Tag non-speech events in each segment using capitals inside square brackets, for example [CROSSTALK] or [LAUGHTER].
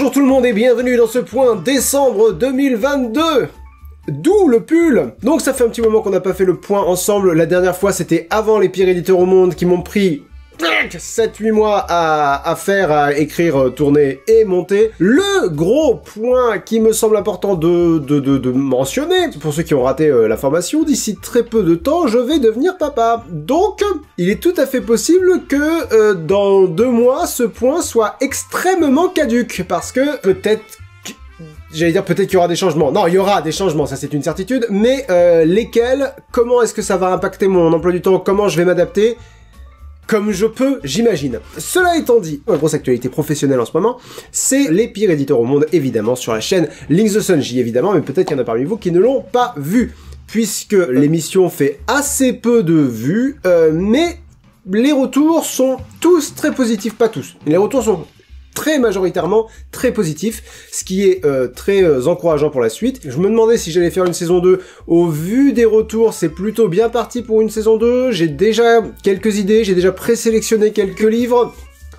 Bonjour tout le monde et bienvenue dans ce point décembre 2022 D'où le pull. Donc ça fait un petit moment qu'on n'a pas fait le point ensemble, la dernière fois c'était avant les pires éditeurs au monde qui m'ont pris 7-8 mois à, faire, à écrire, euh, tourner et monter. Le gros point qui me semble important de, mentionner, pour ceux qui ont raté euh, la formation, d'ici très peu de temps, je vais devenir papa. Donc, il est tout à fait possible que euh, dans deux mois, ce point soit extrêmement caduque, parce que peut-être J'allais dire peut-être qu'il y aura des changements. Non, il y aura des changements, ça c'est une certitude. Mais lesquels Comment est-ce que ça va impacter mon emploi du temps? Comment je vais m'adapter? Comme je peux, j'imagine. Cela étant dit, grosse actualité professionnelle en ce moment, c'est les pires éditeurs au monde, évidemment, sur la chaîne Links the Sunji, évidemment, mais peut-être qu'il y en a parmi vous qui ne l'ont pas vu, puisque l'émission fait assez peu de vues, euh, mais les retours sont tous très positifs, pas tous. Les retours sont très majoritairement très positif, ce qui est euh, très euh, encourageant pour la suite. Je me demandais si j'allais faire une saison 2. Au vu des retours, c'est plutôt bien parti pour une saison 2. J'ai déjà quelques idées, j'ai déjà présélectionné quelques livres.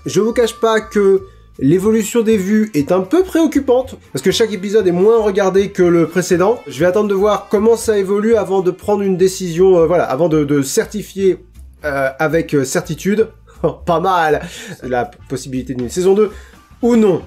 Je vous cache pas que L'évolution des vues est un peu préoccupante, parce que chaque épisode est moins regardé que le précédent. Je vais attendre de voir comment ça évolue avant de prendre une décision, euh, voilà, avant de, certifier avec certitude [LAUGHS] pas mal la possibilité d'une saison 2 ou non.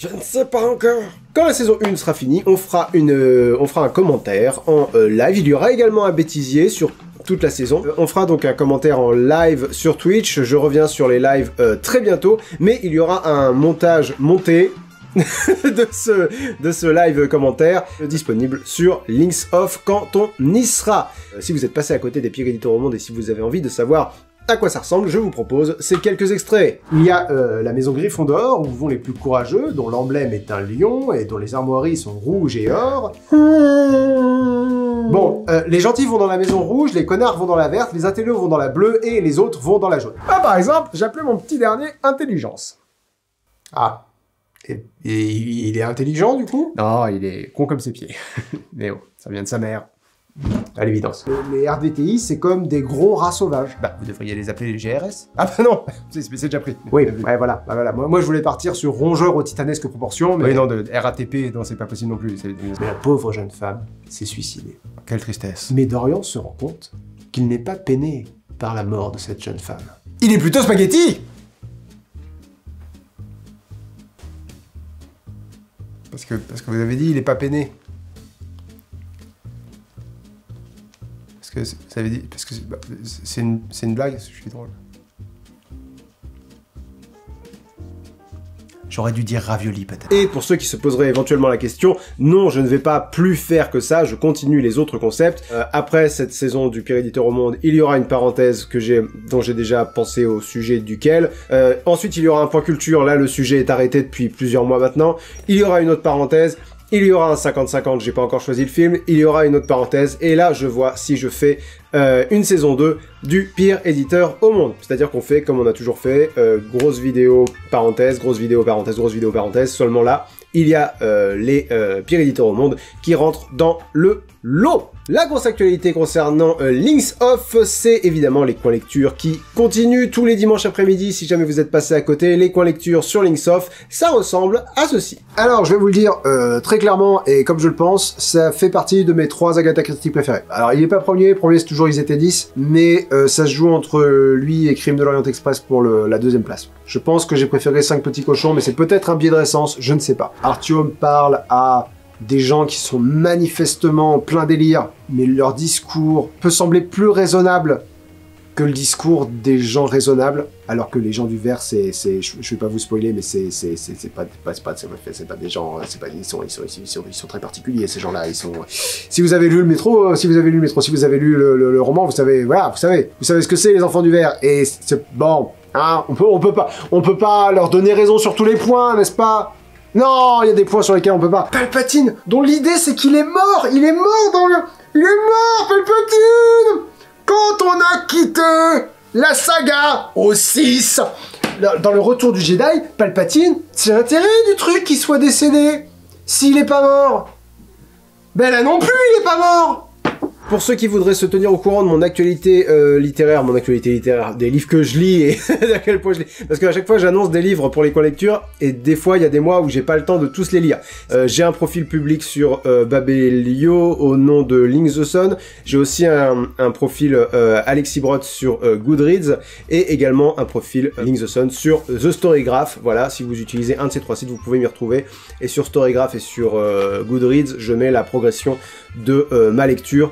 Je ne sais pas encore. Quand la saison 1 sera finie, on fera, une, euh, on fera un commentaire en euh, live. Il y aura également un bêtisier sur toute la saison. Euh, on fera donc un commentaire en live sur Twitch. Je reviens sur les lives très bientôt. Mais il y aura un montage monté [LAUGHS] de ce, de ce live commentaire disponible sur Links Off quand on y sera. si vous êtes passé à côté des pires éditeurs au monde et si vous avez envie de savoir à quoi ça ressemble, je vous propose ces quelques extraits. Il y a euh, la maison Gryffondor, où vont les plus courageux, dont l'emblème est un lion et dont les armoiries sont rouges et or. Bon, euh, les gentils vont dans la maison rouge, les connards vont dans la verte, les intellos vont dans la bleue et les autres vont dans la jaune. Ah, par exemple, j'appelais mon petit dernier intelligence. Ah. Et, il est intelligent du coup? Non, il est con comme ses pieds. [LAUGHS] Mais oh, ça vient de sa mère à l'évidence. Les RDTI, c'est comme des gros rats sauvages. Bah, vous devriez les appeler les GRS. Ah bah non, [LAUGHS] c'est déjà pris. Oui, ouais, voilà. Bah, voilà. Moi, je voulais partir sur rongeur aux titanesques proportions, mais... Oui, non, de RATP, non, c'est pas possible non plus. Mais la pauvre jeune femme s'est suicidée. Quelle tristesse. Mais Dorian se rend compte qu'il n'est pas peiné par la mort de cette jeune femme. Il est plutôt spaghetti Parce que, parce que vous avez dit, il est pas peiné. Parce que ça veut dire. Parce que bah, c'est une, une blague, je suis drôle. J'aurais dû dire ravioli peut-être. Et pour ceux qui se poseraient éventuellement la question, non, je ne vais pas plus faire que ça, je continue les autres concepts. Euh, après cette saison du pire éditeur au monde, il y aura une parenthèse que j'ai, dont j'ai déjà pensé au sujet duquel. Euh, ensuite, il y aura un point culture, là le sujet est arrêté depuis plusieurs mois maintenant. Il y aura une autre parenthèse. Il y aura un 50-50, j'ai pas encore choisi le film. Il y aura une autre parenthèse. Et là, je vois si je fais euh, une saison 2 du pire éditeur au monde. C'est-à-dire qu'on fait comme on a toujours fait, euh, grosse vidéo, parenthèse, grosse vidéo, parenthèse, grosse vidéo, parenthèse. Seulement là, il y a euh, les pires éditeurs au monde qui rentrent dans le lot. La grosse actualité concernant Links Off, c'est évidemment les coins lecture qui continuent tous les dimanches après-midi. Si jamais vous êtes passé à côté, les coins lecture sur Links Off, ça ressemble à ceci. Alors, je vais vous le dire très clairement, et comme je le pense, ça fait partie de mes trois Agatha Christie préférés. Alors, il est pas premier, premier c'est toujours Ils étaient 10, mais euh, ça se joue entre lui et Crime de l'Orient Express pour la deuxième place. Je pense que j'ai préféré 5 petits cochons, mais c'est peut-être un biais de récence, je ne sais pas. Artium parle à des gens qui sont manifestement en plein délire, mais leur discours peut sembler plus raisonnable que le discours des gens raisonnables, alors que les gens du verre, c'est, je, vais pas vous spoiler, mais c'est, c'est, pas, pas, pas, pas des gens, c'est pas, ils sont, ils sont, ils sont, ils sont, très particuliers, ces gens-là, ils sont, si vous avez lu le métro, si vous avez lu le métro, si vous avez lu le, roman, vous savez, voilà, vous savez, vous savez ce que c'est, les enfants du verre, et c'est, bon, hein, on peut, on peut pas, on peut pas leur donner raison sur tous les points, n'est-ce pas? Non, il y a des points sur lesquels on peut pas. Palpatine, dont l'idée c'est qu'il est mort, il est mort dans le... Il est mort, Palpatine Quand on a quitté la saga au 6, dans le retour du Jedi, Palpatine, c'est l'intérêt du truc qu'il soit décédé. S'il est pas mort. Ben là non plus, il est pas mort Pour ceux qui voudraient se tenir au courant de mon actualité euh, littéraire, mon actualité littéraire, des livres que je lis et [LAUGHS] à quel point je lis, parce qu'à chaque fois j'annonce des livres pour les collectures et des fois il y a des mois où j'ai pas le temps de tous les lire. Euh, j'ai un profil public sur euh, Babelio au nom de Link the Sun. J'ai aussi un, profil euh, Alexis Brot sur Goodreads et également un profil Link the Sun sur The Storygraph. Voilà, si vous utilisez un de ces trois sites, vous pouvez m'y retrouver. Et sur Storygraph et sur Goodreads, je mets la progression de ma lecture.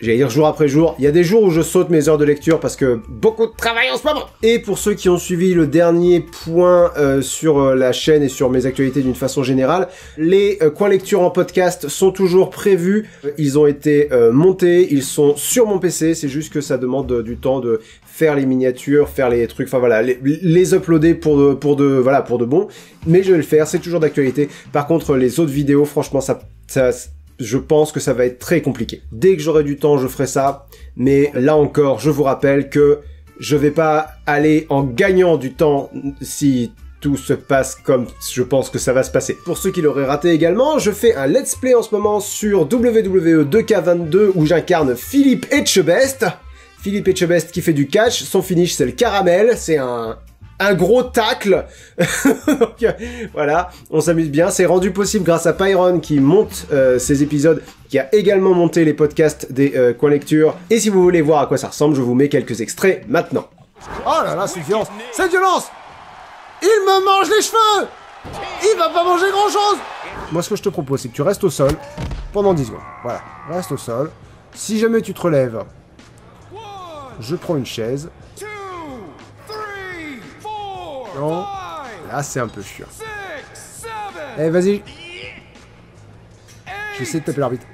J'allais dire jour après jour. Il y a des jours où je saute mes heures de lecture parce que beaucoup de travail en ce moment. Et pour ceux qui ont suivi le dernier point euh, sur euh, la chaîne et sur mes actualités d'une façon générale, les euh, coins lecture en podcast sont toujours prévus. Ils ont été euh, montés, ils sont sur mon PC. C'est juste que ça demande euh, du temps de faire les miniatures, faire les trucs, enfin voilà, les, les uploader pour de, pour de, voilà, pour de bon. Mais je vais le faire, c'est toujours d'actualité. Par contre, les autres vidéos, franchement, ça, ça, je pense que ça va être très compliqué. Dès que j'aurai du temps, je ferai ça. Mais là encore, je vous rappelle que je vais pas aller en gagnant du temps si tout se passe comme je pense que ça va se passer. Pour ceux qui l'auraient raté également, je fais un let's play en ce moment sur WWE 2K22 où j'incarne Philippe Etchebest. Philippe Etchebest qui fait du catch, son finish c'est le caramel, c'est un, un gros tacle. [LAUGHS] Voilà, on s'amuse bien. C'est rendu possible grâce à Pyron qui monte euh, ces épisodes, qui a également monté les podcasts des euh, coins. Et si vous voulez voir à quoi ça ressemble, je vous mets quelques extraits maintenant. Oh là là, c'est violence C'est violence Il me mange les cheveux Il va pas manger grand chose Moi ce que je te propose, c'est que tu restes au sol pendant 10 secondes. Voilà, reste au sol. Si jamais tu te relèves, je prends une chaise. Non. Là, c'est un peu chiant. Eh, vas-y. Je vais essayer de taper l'arbitre.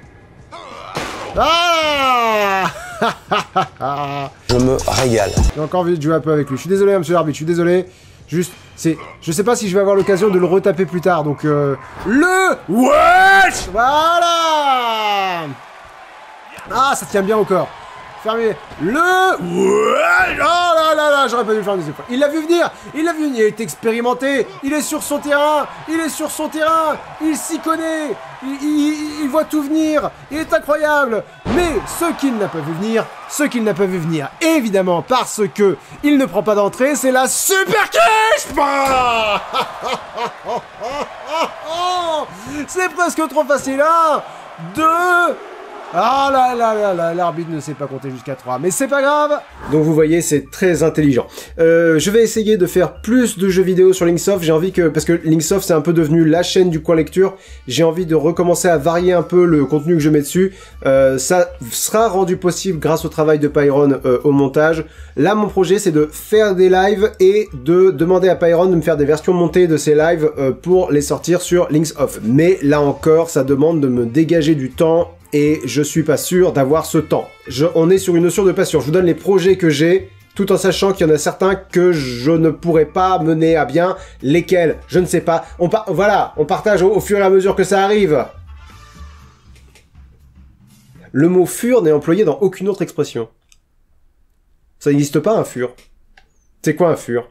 Ah [LAUGHS] Je me régale. J'ai encore envie de jouer un peu avec lui. Je suis désolé, monsieur l'arbitre, je suis désolé. Juste, c'est... Je sais pas si je vais avoir l'occasion de le retaper plus tard, donc... Euh... Le... Wesh Voilà Ah, ça tient bien au corps. Fermez. Le... Oh là là là, j'aurais pas dû le faire une fois. Il l'a vu venir Il l'a vu venir, il est expérimenté Il est sur son terrain Il est sur son terrain Il s'y connaît il voit tout venir Il est incroyable Mais ce qu'il n'a pas vu venir, ce qu'il n'a pas vu venir, évidemment, parce que il ne prend pas d'entrée, c'est la super quiche Bah [LAUGHS] C'est presque trop facile, hein Deux ah là là là là, l'arbitre ne sait pas compter jusqu'à 3, mais c'est pas grave Donc vous voyez, c'est très intelligent. Euh, je vais essayer de faire plus de jeux vidéo sur Linksoft, j'ai envie que... Parce que Linksoft c'est un peu devenu la chaîne du coin lecture, j'ai envie de recommencer à varier un peu le contenu que je mets dessus. Euh, ça sera rendu possible grâce au travail de Pyron euh, au montage. Là mon projet c'est de faire des lives et de demander à Pyron de me faire des versions montées de ces lives euh, pour les sortir sur Links Off. Mais là encore, ça demande de me dégager du temps et je suis pas sûr d'avoir ce temps. On est sur une notion de passion. Je vous donne les projets que j'ai, tout en sachant qu'il y en a certains que je ne pourrais pas mener à bien. Lesquels? Je ne sais pas. Voilà, on partage au fur et à mesure que ça arrive. Le mot fur n'est employé dans aucune autre expression. Ça n'existe pas un fur. C'est quoi un fur?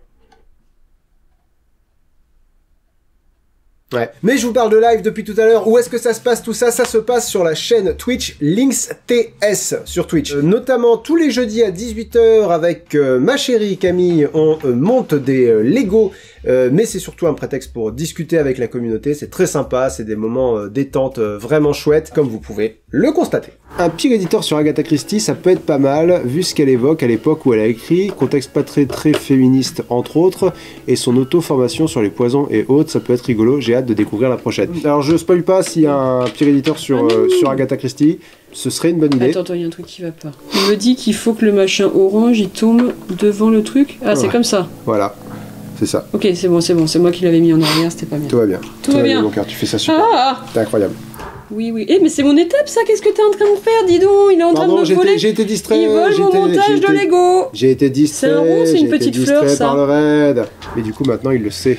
Ouais. Mais je vous parle de live depuis tout à l'heure. Où est-ce que ça se passe tout ça Ça se passe sur la chaîne Twitch Links TS sur Twitch. Euh, notamment tous les jeudis à 18h avec euh, ma chérie Camille, on euh, monte des Lego. Mais c'est surtout un prétexte pour discuter avec la communauté. C'est très sympa, c'est des moments détente vraiment chouettes, comme vous pouvez le constater. Un pire éditeur sur Agatha Christie, ça peut être pas mal, vu ce qu'elle évoque à l'époque où elle a écrit, contexte pas très très féministe entre autres, et son auto-formation sur les poisons et autres, ça peut être rigolo, j'ai hâte de découvrir la prochaine. Alors je spoil pas s'il y a un pire éditeur sur, euh, sur Agatha Christie, ce serait une bonne idée. Attends, il y a un truc qui va pas. Il me dit qu'il faut que le machin orange il tombe devant le truc. Ah, c'est Ouais. comme ça. Voilà, c'est ça, Ok, c'est bon, c'est bon. C'est moi qui l'avais mis en arrière, c'était pas bien. tout va bien. Tout va bien. mon cœur, tu fais ça super, Ah c'est incroyable. Oui, oui. Eh, mais c'est mon étape ça Qu'est-ce que t'es en train de faire Dis donc, il est en train de me j'ai voler. j'ai été distrait. Il vole mon montage de Lego J'ai été distrait. C'est un rond, c'est une petite fleur, ça. par le raid. Mais du coup, maintenant, il le sait.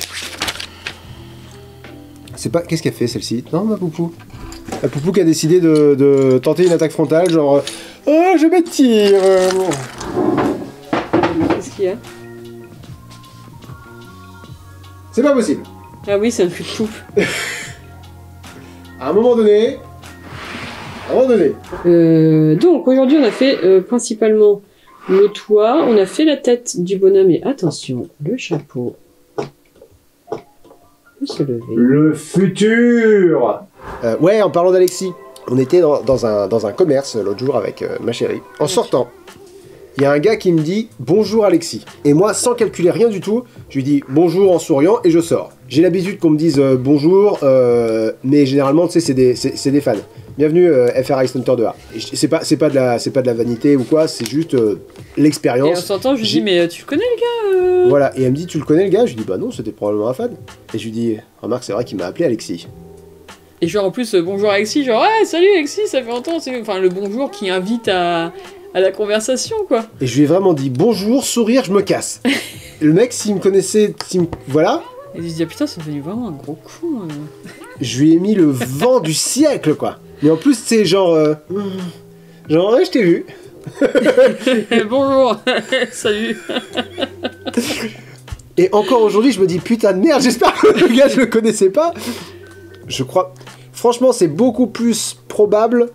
C'est pas. Qu'est-ce qu'elle fait celle-ci? Non, ma poupou. La poupou qui a décidé de, de tenter une attaque frontale, genre. euh, Oh, je m'attire. Qu'est-ce qu'il y a? C'est pas possible. Ah oui, c'est un cul de poupe. [LAUGHS] À un moment donné. Randonnée. Euh, donc aujourd'hui on a fait euh, principalement le toit, on a fait la tête du bonhomme et attention, le chapeau peut se lever. Le futur Euh, Ouais, en parlant d'Alexis, on était dans, dans un, dans un commerce l'autre jour avec euh, ma chérie. En sortant, il y a un gars qui me dit bonjour Alexis. Et moi, sans calculer rien du tout, je lui dis bonjour en souriant et je sors. J'ai l'habitude qu'on me dise euh, bonjour, euh, mais généralement, tu sais, c'est des, c'est, c'est des fans. Bienvenue FR Ice Hunter 2A. Et je- C'est pas, c'est pas de la, c'est pas de la vanité ou quoi, c'est juste euh, Et en l'expérience. sortant, je lui dis, mais tu le connais le gars Voilà, et elle me dit, tu le connais le gars? Je lui dis, bah non, c'était probablement un fan. Et je lui dis, remarque, c'est vrai qu'il m'a appelé Alexis. Et genre en plus, euh, bonjour Alexis, genre, ouais, salut Alexis, ça fait longtemps, c'est... Enfin, le bonjour qui invite à, à la conversation, quoi. Et je lui ai vraiment dit, bonjour, sourire, je me casse. [LAUGHS] le mec, s'il me connaissait, s'il me- voilà, Et se dit, ah putain, c'est devenu vraiment un gros con. euh. je lui ai mis le vent du siècle, quoi. Mais en plus, c'est genre, euh, genre, ouais, je t'ai vu. [LAUGHS] bonjour, [LAUGHS] salut. Et encore aujourd'hui, je me dis, putain de merde, j'espère que le gars, je le connaissais pas. Je crois, franchement, c'est beaucoup plus probable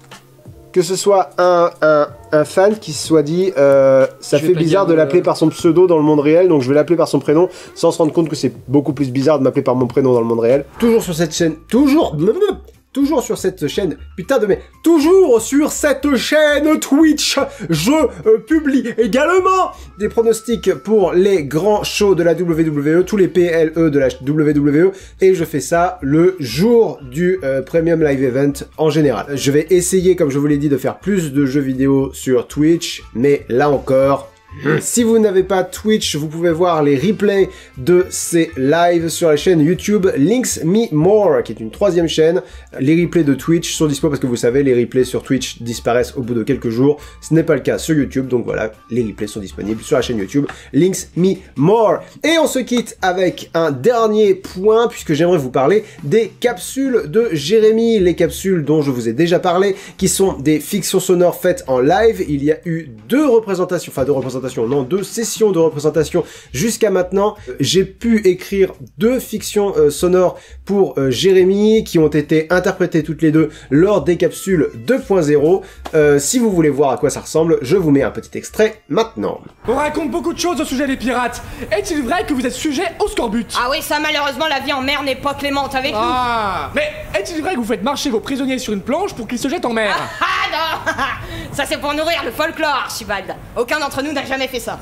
que ce soit un, un, un fan qui se soit dit euh, ça Je fait bizarre de l'appeler euh, par son pseudo dans le monde réel, donc je vais l'appeler par son prénom sans se rendre compte que c'est beaucoup plus bizarre de m'appeler par mon prénom dans le monde réel. Toujours sur cette chaîne, toujours, toujours sur cette chaîne, putain de mais, toujours sur cette chaîne Twitch, je euh, publie également des pronostics pour les grands shows de la WWE, tous les PLE de la WWE, et je fais ça le jour du euh, Premium Live Event en général. Je vais essayer, comme je vous l'ai dit, de faire plus de jeux vidéo sur Twitch, mais là encore, [LAUGHS] si vous n'avez pas Twitch, vous pouvez voir les replays de ces lives sur la chaîne YouTube Links Me More, qui est une troisième chaîne. Les replays de Twitch sont dispo parce que vous savez, les replays sur Twitch disparaissent au bout de quelques jours. Ce n'est pas le cas sur YouTube, donc voilà, les replays sont disponibles sur la chaîne YouTube Links Me More. Et on se quitte avec un dernier point, puisque j'aimerais vous parler des capsules de Jérémy, les capsules dont je vous ai déjà parlé, qui sont des fictions sonores faites en live. Il y a eu deux représentations, enfin deux représentations, non, deux sessions de représentation jusqu'à maintenant. Euh, J'ai pu écrire deux fictions euh, sonores pour euh, Jérémy, qui ont été interprétées toutes les deux lors des capsules 2.0. Euh, si vous voulez voir à quoi ça ressemble, je vous mets un petit extrait maintenant. On raconte beaucoup de choses au sujet des pirates. Est-il vrai que vous êtes sujet au scorbut? Ah oui, ça malheureusement la vie en mer n'est pas clémente avec nous. Ah Mais est-il vrai que vous faites marcher vos prisonniers sur une planche pour qu'ils se jettent en mer? Ah non [LAUGHS] Ça c'est pour nourrir le folklore, Archibald. Aucun d'entre nous n'a jamais fait ça.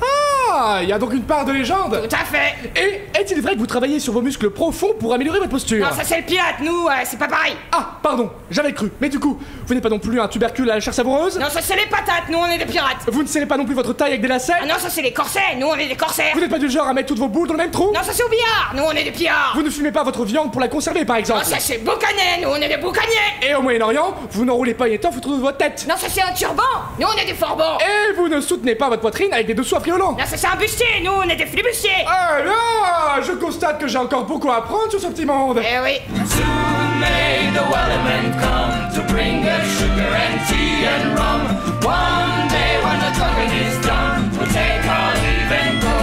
Ah, il y a donc une part de légende Tout à fait Et est-il vrai que vous travaillez sur vos muscles profonds pour améliorer votre posture Non, ça c'est le pirate, nous, euh, c'est pas pareil. Ah, pardon, j'avais cru. Mais du coup, vous n'êtes pas non plus un tubercule à la chair savoureuse Non, ça c'est les patates, nous on est des pirates. Vous ne scellez pas non plus votre taille avec des lacets Ah non, ça c'est les corsets, nous on est des corsaires. Vous n'êtes pas du genre à mettre toutes vos boules dans le même trou Non, ça c'est au billard, nous on est des pillards. Vous ne fumez pas votre viande pour la conserver par exemple Non, ça c'est boucanet, nous on est des boucaniers. Et au Moyen-Orient, vous n'enroulez pas une étoffe autour de votre tête Non, ça c'est un turban, nous on est des forbans. Et vous ne soutenez pas votre poitrine avec des dessous affriolants Non, ça c'est un bustier, nous on est des flibustiers. Ah là Je constate que j'ai encore beaucoup à apprendre sur ce petit monde Eh oui. Soon may the wellerman come to bring us sugar and tea and rum. One day when the talking is done, we'll take our leave and go.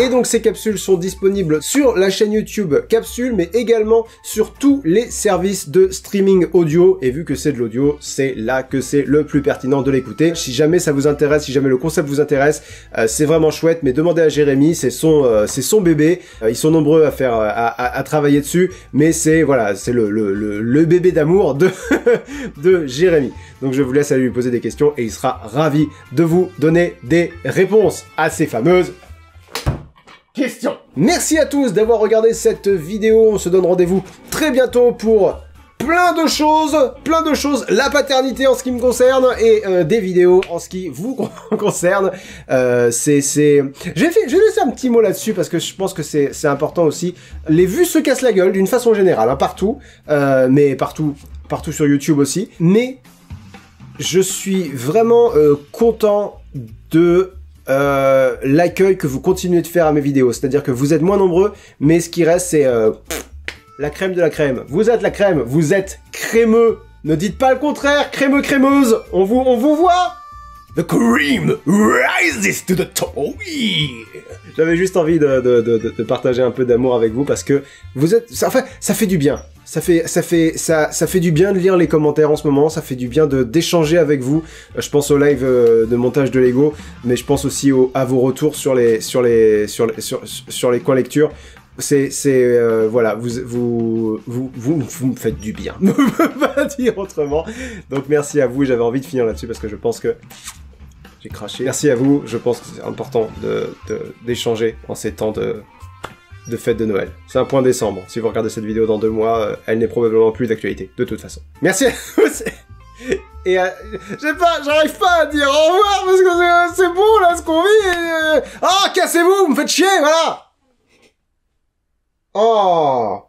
Et donc ces capsules sont disponibles sur la chaîne YouTube Capsule, mais également sur tous les services de streaming audio. Et vu que c'est de l'audio, c'est là que c'est le plus pertinent de l'écouter. Si jamais ça vous intéresse, si jamais le concept vous intéresse, euh, c'est vraiment chouette. Mais demandez à Jérémy, c'est son, euh, son bébé. Euh, ils sont nombreux à faire, à, travailler dessus, mais c'est voilà, c'est le, le, le, le bébé d'amour de [LAUGHS] de Jérémy. Donc je vous laisse aller lui poser des questions et il sera ravi de vous donner des réponses à ces fameuses question. Merci à tous d'avoir regardé cette vidéo. On se donne rendez-vous très bientôt pour plein de choses, plein de choses, la paternité en ce qui me concerne et euh, des vidéos en ce qui vous [LAUGHS] concerne. Euh, c'est, vais laisser un petit mot là-dessus parce que je pense que c'est, c'est important aussi. Les vues se cassent la gueule d'une façon générale, hein, partout, euh, mais partout, partout sur YouTube aussi. Mais je suis vraiment content de euh, l'accueil que vous continuez de faire à mes vidéos. C'est-à-dire que vous êtes moins nombreux, mais ce qui reste, c'est euh, la crème de la crème. Vous êtes la crème, vous êtes crémeux. Ne dites pas le contraire, crémeux, crémeuse. On vous, on vous voit The cream rises to the top. Oui. J'avais juste envie de, de, de, partager un peu d'amour avec vous parce que vous êtes, ça, enfin, ça fait du bien. Ça fait, ça fait, ça, ça fait du bien de lire les commentaires en ce moment. Ça fait du bien d'échanger avec vous. Euh, Je pense au live euh, de montage de Lego, mais je pense aussi au, à vos retours sur les, sur les, sur les, sur, les coins lecture. C'est, euh, voilà, vous, vous, vous, vous, vous me faites du bien. [LAUGHS] Je peux pas dire autrement. Donc merci à vous. J'avais envie de finir là-dessus parce que je pense que j'ai craché. Merci à vous. Je pense que c'est important de, de- d'échanger en ces temps de, de fête de Noël. C'est un point décembre. Si vous regardez cette vidéo dans deux mois, euh, elle n'est probablement plus d'actualité, de toute façon. Merci à tous. [LAUGHS] Et euh, je sais pas, j'arrive pas à dire au revoir parce que c'est, bon là ce qu'on vit. euh, Ah, cassez-vous, vous me faites chier, voilà. Oh.